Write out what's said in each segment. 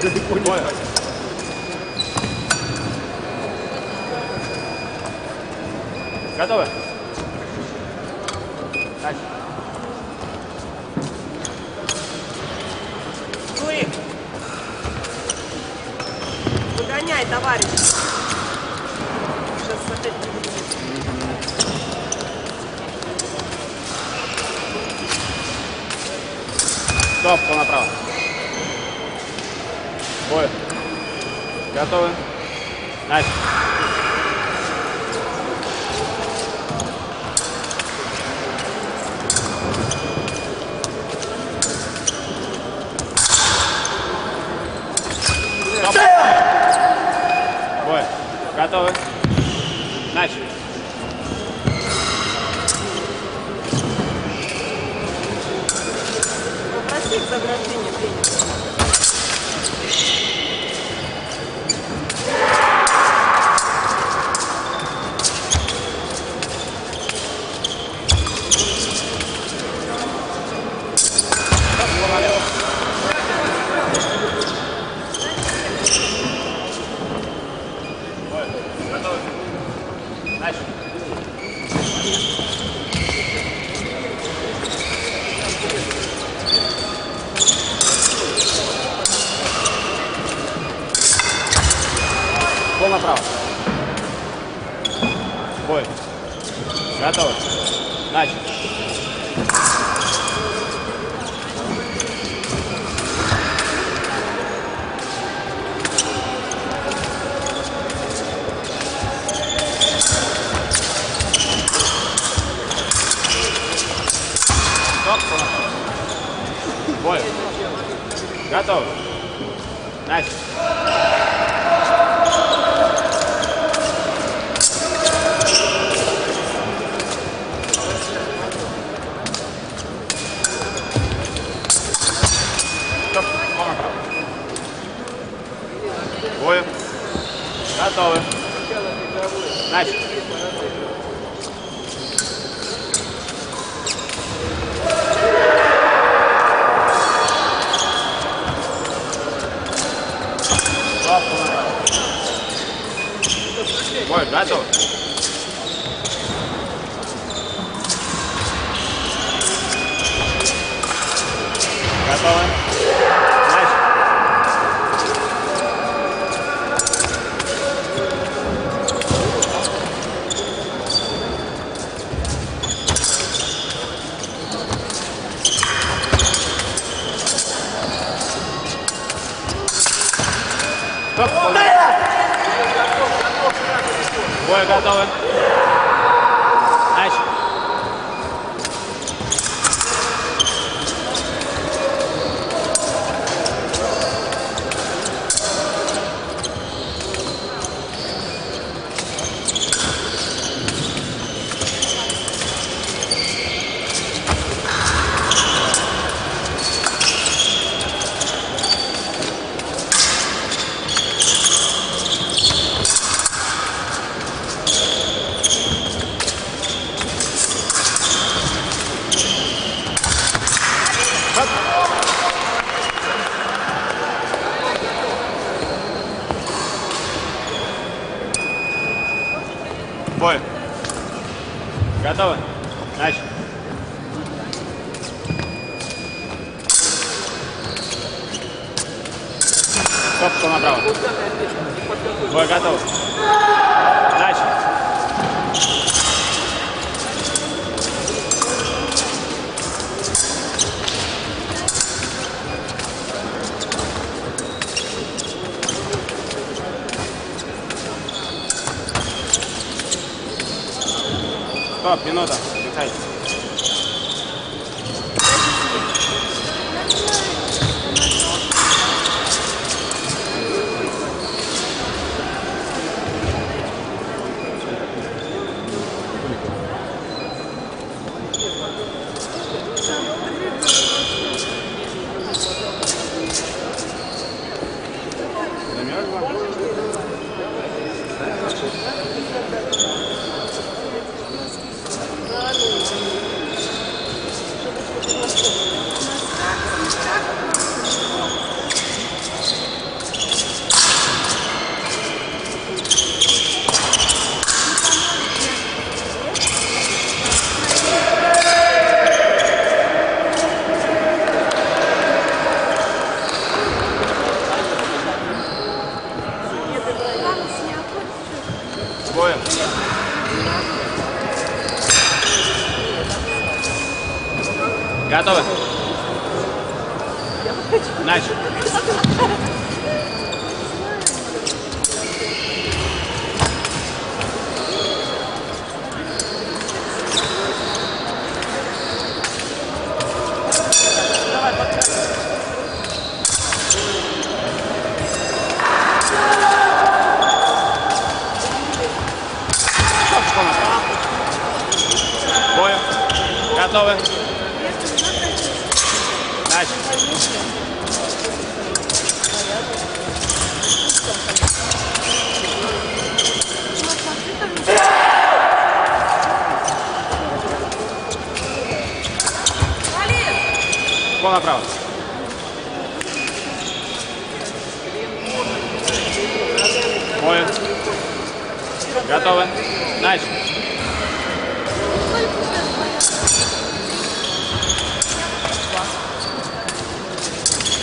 Бой. Готовы? Дальше. Дури! Выгоняй, товарищ! Сейчас опять. Стоп, направо. Бой. Готовы? Стоп. Бой. Готовы? Начали. Попроси за ограждение принять. Начали. Пол направо. Бой. Готовы. Начали. Бой. Готовы. Начали. Бой. Готовы. Начали. Бой. Готовы. Готовы. Стоп. Пол направо. Бой готовы. Начали. Готовы? Начали. Стоп, кто направо. Бой готов. Начали. Стоп, минута. Отдыхайте. Замерзла? Да, ну, Готовы? Бою. Готовы? Пол направо. Бою. Готовы? Начали.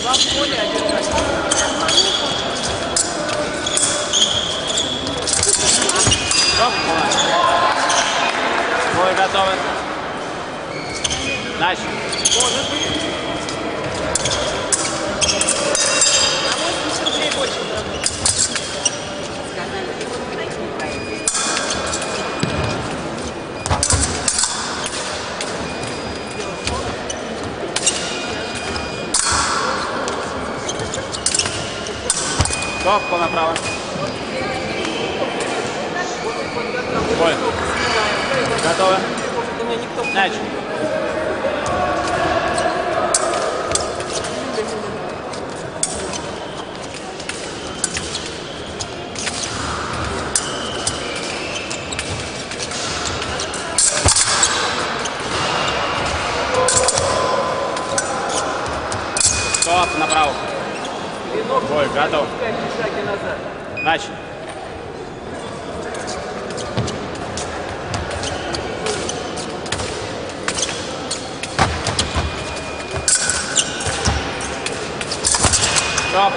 Два в поле, один Стоп, пол направо. Бой готовы? Начали. Пол направо. Бой. Никто Начали. Стоп, направо. Бой, готов. Начали. Стоп.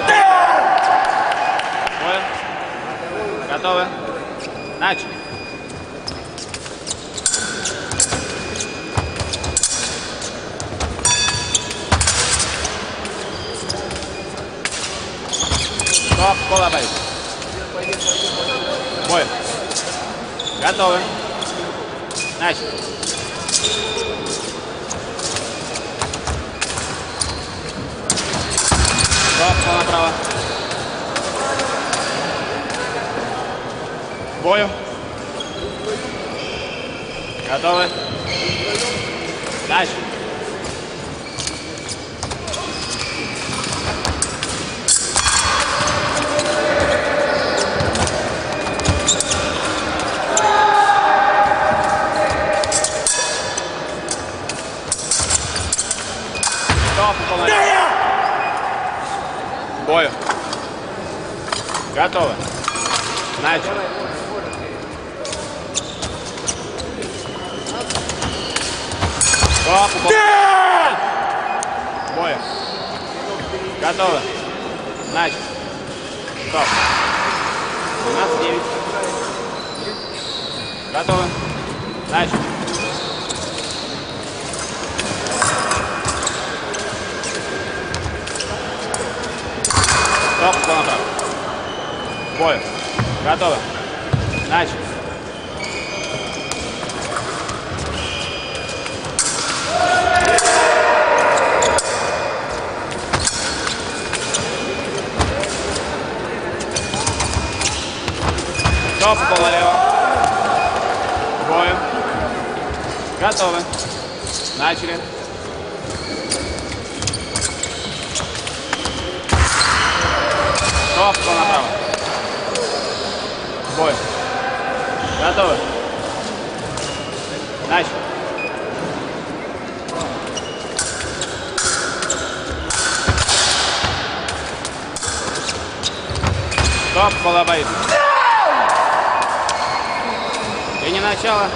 Готовы? Начали. Стоп, колобай. Бой. Готовы. Начали. Стоп, пол направо. Бою. Готовы. Начали. Направо. Бою. Готовы. Начали. Стоп, пол... Бою. Готовы. Начали. Стоп. 12-9. Готовы. Начали. Стоп, пол направо. Бой. Готовы. Начали. Стоп, пол налево. Бою. Готовы. Начали. Стоп, пол направо. Бой. Готовы. Начали. Стоп, полобоит. И не начало.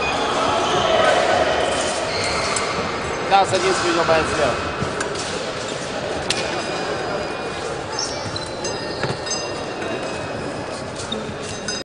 Да, садись, видео боец слева.